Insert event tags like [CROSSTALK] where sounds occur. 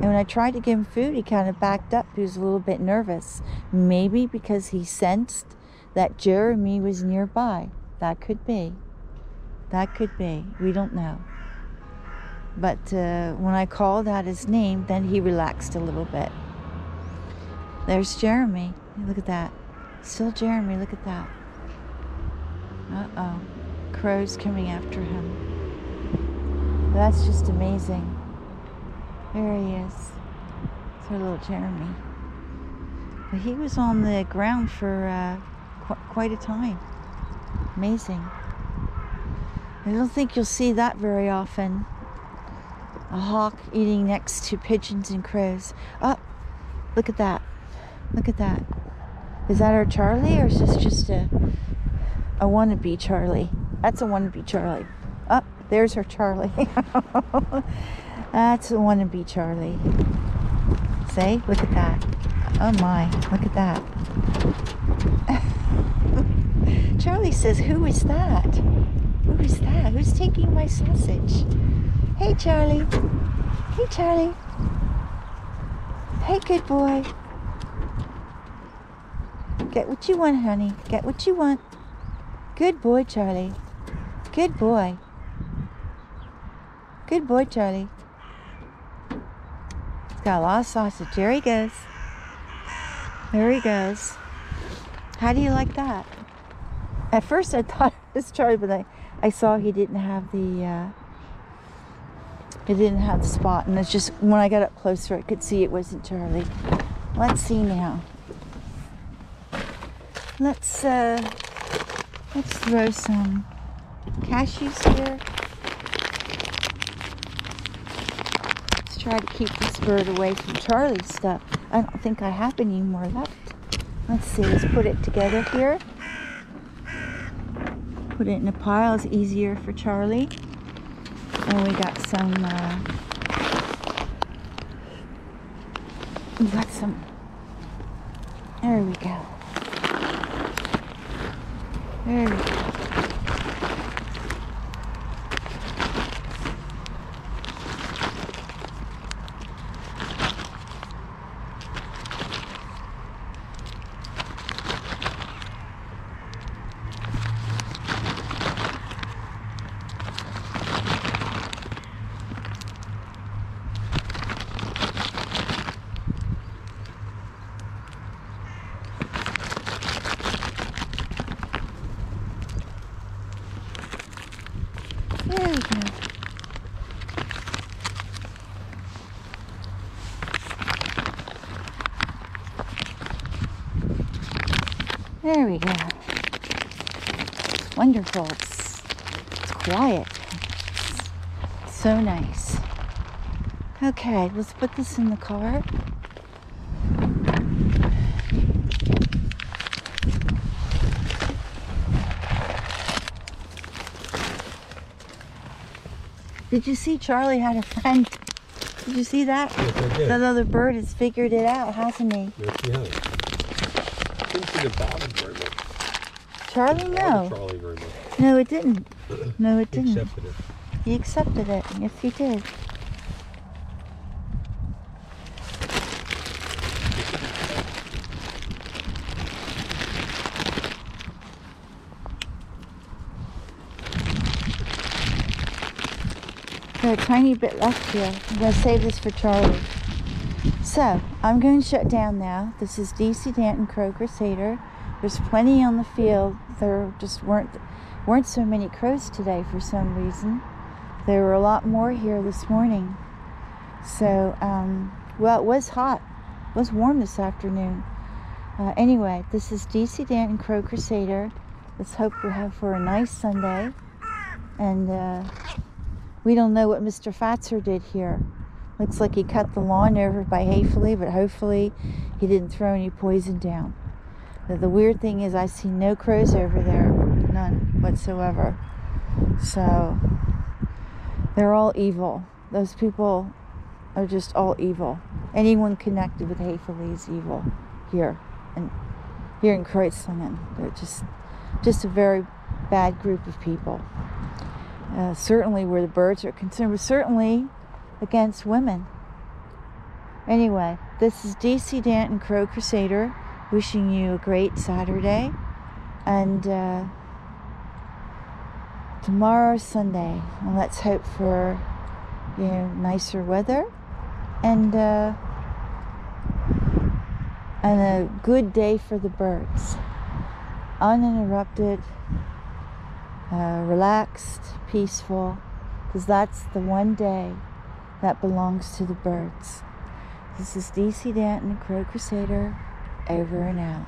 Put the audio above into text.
And when I tried to give him food, he kind of backed up. He was a little bit nervous. Maybe because he sensed that Jeremy was nearby. That could be. That could be. We don't know. But uh, when I called out his name, then he relaxed a little bit. There's Jeremy. Look at that. Still Jeremy. Look at that. Uh oh. Crows coming after him. That's just amazing. There he is. It's our little Jeremy. But he was on the ground for uh, qu- quite a time. Amazing. I don't think you'll see that very often. A hawk eating next to pigeons and crows. Oh, look at that. Look at that. Is that our Charlie or is this just a a wannabe Charlie? That's a wannabe Charlie. Up oh, there's our Charlie. [LAUGHS] That's wannabe Charlie. Say, look at that. Oh my, look at that. [LAUGHS] Charlie says, Who is that? Who is that? Who's taking my sausage? Hey, Charlie. Hey, Charlie. Hey, good boy. Get what you want, honey. Get what you want. Good boy, Charlie. Good boy. Good boy, Charlie. Got a lot of sausage. There he goes. There he goes. How do you like that? At first I [LAUGHS] thought it was Charlie, but I, I saw he didn't have the uh, he didn't have the spot, and it's just when I got up closer, I could see it wasn't Charlie. Let's see now. Let's uh, let's throw some cashews here. Try to keep this bird away from Charlie's stuff. I don't think I have any more left. Let's see, let's put it together here. Put it in a pile, it's easier for Charlie. And we got some, uh, we got some, there we go. There we go. There we go. There we go. It's wonderful. It's, it's quiet. It's so nice. Okay, let's put this in the car. Did you see Charlie had a friend? Did you see that? Yes, I did. That other bird has figured it out, hasn't he? Yes, he has. Didn't see the bottom very much. Charlie, no. Charlie very much. No, it didn't. No, it didn't. accepted it. He accepted it. Yes, he did. Got a tiny bit left here. I'm going to save this for Charlie. So, I'm going to shut down now. This is DC Danton Crow Crusader. There's plenty on the field. There just weren't weren't so many crows today for some reason. There were a lot more here this morning. So, um, well, it was hot. It was warm this afternoon. Uh, anyway, this is DC Danton Crow Crusader. Let's hope we have for a nice Sunday. And uh, we don't know what Mr. Fatzer did here. Looks like he cut the lawn over by Hayfully, but hopefully he didn't throw any poison down. The, the weird thing is I see no crows over there, none whatsoever. So they're all evil. Those people are just all evil. Anyone connected with Hayfully is evil here, and here in Kreuzlingen. They're just just a very bad group of people. Uh, certainly where the birds are concerned, but certainly against women. Anyway, this is DC Danton Crow Crusader wishing you a great Saturday. And uh, tomorrow's Sunday. And let's hope for you know nicer weather and uh, and a good day for the birds. Uninterrupted, uh, relaxed, peaceful, because that's the one day that belongs to the birds. This is DC Danton, Crow Crusader, over and out.